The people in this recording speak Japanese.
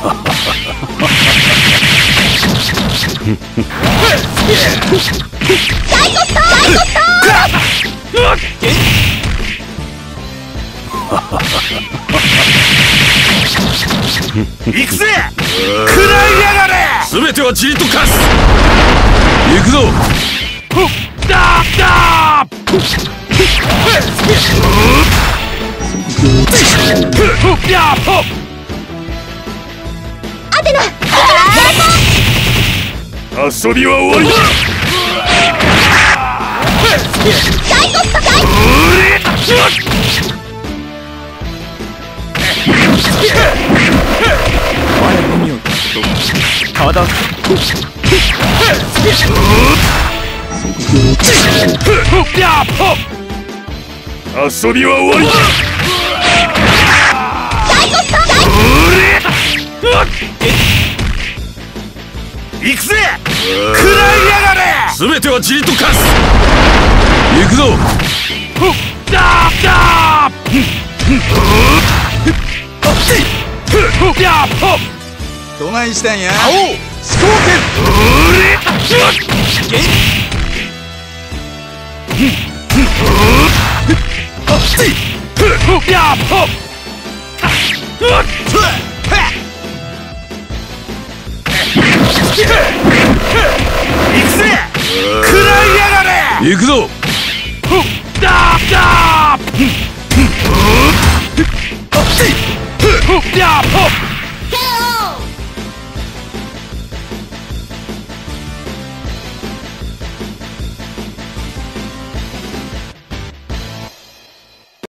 行くぜ!食らいやがれ!全てはじりとかす!行くぞ!ふっだーだーっアテナ遊びは終わりだ。大コスト大我の？みをただ遊びは終わりだ行くぜ！食らいやがれ！全てはじりとかす。行くぞ。ふっだーだーどないしたんや青飛行剣やっくらいやがれ行くぞ。だーだーやっほ